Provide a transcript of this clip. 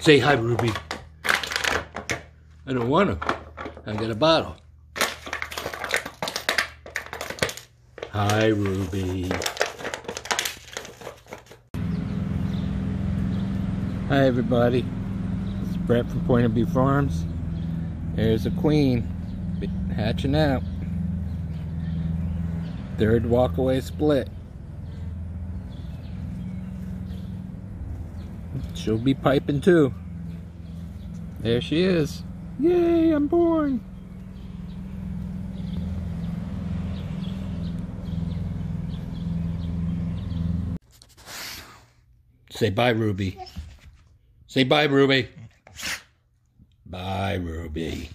Say hi, Ruby. I don't want to. I got a bottle. Hi, Ruby. Hi, everybody. It's Brett from Pointer Bee Farms. There's a queen hatching out. Third walkaway split. She'll be piping too. There she is. Yay, I'm born. Say bye, Ruby. Say bye, Ruby. Bye, Ruby.